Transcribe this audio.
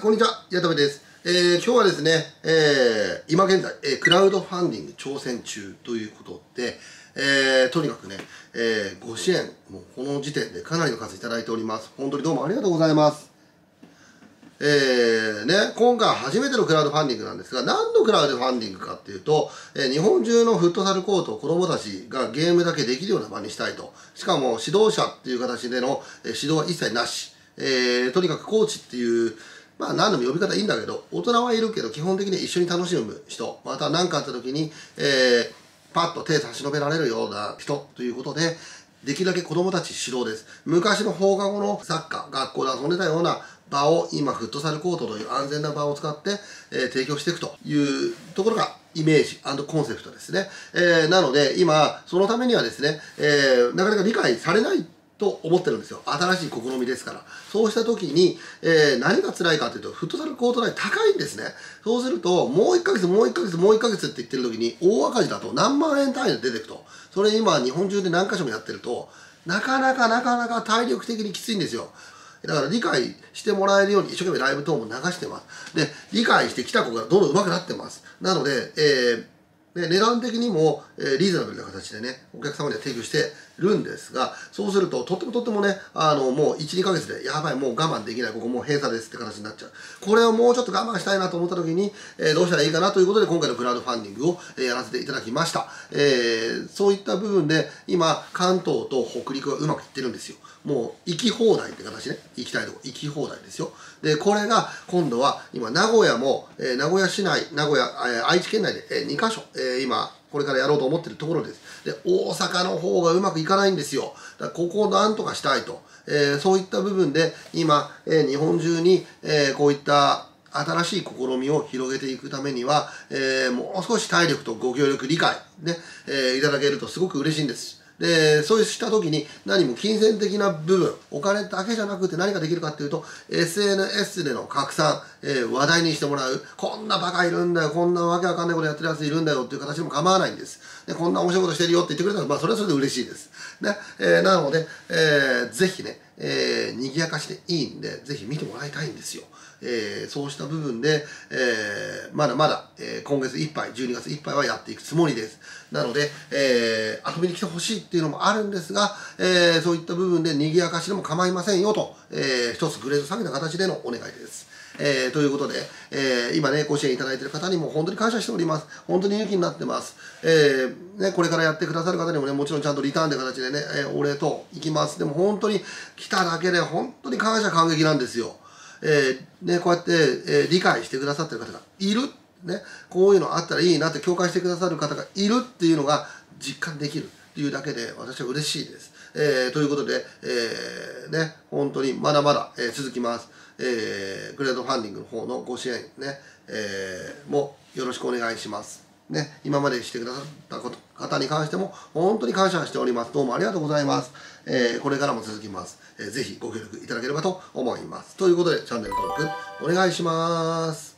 こんにちは、やたべです。えー、今日はですね、えー、今現在、えー、クラウドファンディング挑戦中ということで、えー、とにかくね、えー、ご支援、もうこの時点でかなりの数いただいております。本当にどうもありがとうございます。えー、ね、今回初めてのクラウドファンディングなんですが、何のクラウドファンディングかっていうと、えー、日本中のフットサルコートを子供たちがゲームだけできるような場にしたいと。しかも指導者っていう形での、えー、指導は一切なし。えー、とにかくコーチっていう、まあ何でも呼び方いいんだけど、大人はいるけど、基本的に一緒に楽しむ人、また何かあった時に、えー、パッと手差し伸べられるような人ということで、できるだけ子供たち指導です。昔の放課後のサッカー、学校で遊んでたような場を今、フットサルコートという安全な場を使って、えー、提供していくというところがイメージコンセプトですね。えー、なので、今、そのためにはですね、えー、なかなか理解されないと思ってるんですよ。新しい試みですから。そうした時に、えー、何が辛いかというと、フットサルコート代高いんですね。そうすると、もう1ヶ月、もう1ヶ月、もう1ヶ月って言ってる時に、大赤字だと何万円単位で出てくと。それ今、日本中で何箇所もやってると、なかなかなかなか体力的にきついんですよ。だから理解してもらえるように一生懸命ライブ等も流してます。で、理解してきた子がどんどん上手くなってます。なので、えーで値段的にも、えー、リーズナブルな形でね、お客様には提供してるんですが、そうすると、とってもとってもね、あの、もう1、2ヶ月で、やばい、もう我慢できない、ここもう閉鎖ですって形になっちゃう。これをもうちょっと我慢したいなと思った時に、えー、どうしたらいいかなということで、今回のクラウドファンディングを、えー、やらせていただきました。えー、そういった部分で、今、関東と北陸はうまくいってるんですよ。もう、行き放題って形ね。行きたいとこ、行き放題ですよ。で、これが、今度は、今、名古屋も、えー、名古屋市内、名古屋、えー、愛知県内で、えー、2カ所、えー、今、これからやろうと思ってるところです。で、大阪の方がうまくいかないんですよ。だここをなんとかしたいと。えー、そういった部分で、今、えー、日本中に、え、こういった新しい試みを広げていくためには、え、もう少し体力とご協力、理解、ね、え、いただけるとすごく嬉しいんです。で、そうした時に何も金銭的な部分、お金だけじゃなくて何ができるかっていうと、SNS での拡散、えー、話題にしてもらう。こんなバカいるんだよ、こんなわけわかんないことやってるやついるんだよっていう形でも構わないんです。で、こんな面白いことしてるよって言ってくれたら、まあそれはそれで嬉しいです。ね、えー、なので、えー、ぜひね、えー、賑やかしていいんで、ぜひ見てもらいたいんですよ。えー、そうした部分で、えー、まだまだ、えー、今月いっぱい、12月いっぱいはやっていくつもりです。なので、えー、遊びに来てほしいっていうのもあるんですが、えー、そういった部分で賑やかしでも構いませんよと、えー、一つグレード下げた形でのお願いです。えー、ということで、えー、今ね、ご支援いただいている方にも本当に感謝しております。本当に勇気になってます。えー、ね、これからやってくださる方にもね、もちろんちゃんとリターンで形でね、えー、お礼と行きます。でも本当に来ただけで本当に感謝感激なんですよ。えー、ね、こうやって、え、理解してくださってる方がいる。ね、こういうのあったらいいなって共感してくださる方がいるっていうのが実感できるっていうだけで私は嬉しいです。えー、ということで、えー、ね、本当にまだまだ、えー、続きます。えー、グレードファンディングの方のご支援ね、えー、もよろしくお願いします。ね、今までしてくださったこと方に関しても本当に感謝しております。どうもありがとうございます。えー、これからも続きます。えー、ぜひご協力いただければと思います。ということで、チャンネル登録お願いします。